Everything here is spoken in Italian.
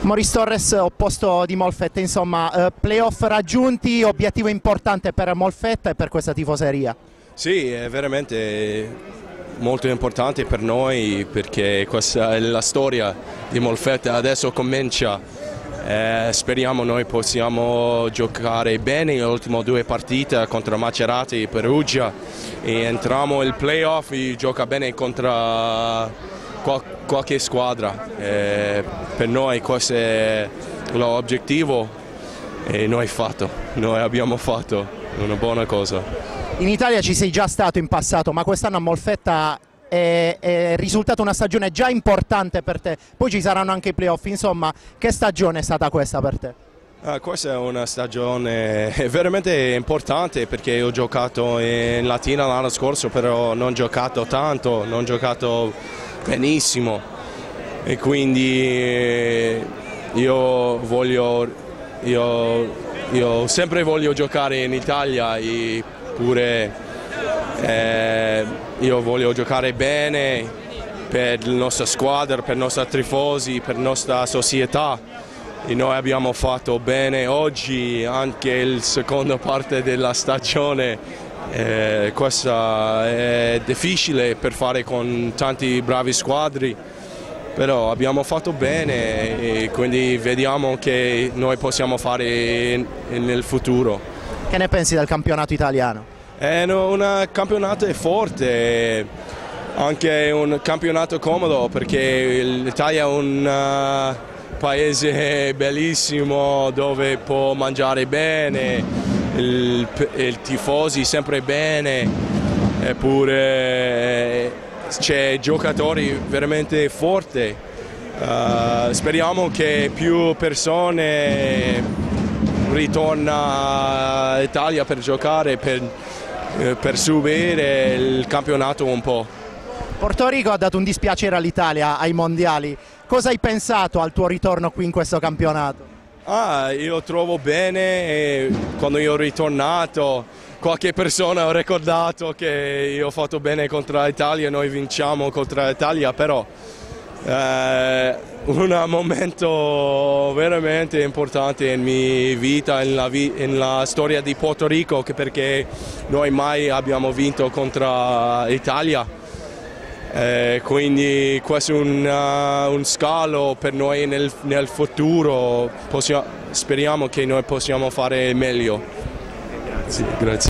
Maurice Torres, opposto di Molfetta, insomma, eh, playoff raggiunti, obiettivo importante per Molfetta e per questa tifoseria. Sì, è veramente molto importante per noi perché questa è la storia di Molfetta, adesso comincia. Eh, speriamo noi possiamo giocare bene le ultime due partite contro Macerati e Perugia e entriamo nel playoff e gioca bene contro qualche squadra. Eh, per noi questo è l'obiettivo e noi, fatto, noi abbiamo fatto una buona cosa. In Italia ci sei già stato in passato, ma quest'anno a Molfetta è, è risultata una stagione già importante per te, poi ci saranno anche i playoff, insomma che stagione è stata questa per te? Ah, questa è una stagione veramente importante perché ho giocato in Latina l'anno scorso, però non ho giocato tanto, non ho giocato benissimo. E quindi eh, io voglio, io, io sempre voglio giocare in Italia eppure eh, io voglio giocare bene per la nostra squadra, per i nostri tifosi, per la nostra società e noi abbiamo fatto bene oggi anche la seconda parte della stagione eh, questa è difficile per fare con tanti bravi squadri, però abbiamo fatto bene e quindi vediamo che noi possiamo fare nel futuro. Che ne pensi del campionato italiano? È un campionato forte, anche un campionato comodo perché l'Italia è un uh, paese bellissimo dove può mangiare bene il tifosi sempre bene, eppure c'è giocatori veramente forti. Uh, speriamo che più persone ritornano all'Italia per giocare, per, eh, per subire il campionato un po'. Porto Rico ha dato un dispiacere all'Italia ai mondiali. Cosa hai pensato al tuo ritorno qui in questo campionato? Ah, io trovo bene quando io ho ritornato qualche persona ha ricordato che io ho fatto bene contro l'Italia, noi vinciamo contro l'Italia, però eh, un momento veramente importante in mia vita, in vi la storia di Porto Rico, perché noi mai abbiamo vinto contro l'Italia eh, quindi è un, uh, un, scalo per noi nel, nel futuro, Possiamo, speriamo che noi possiamo fare meglio. Grazie. Grazie.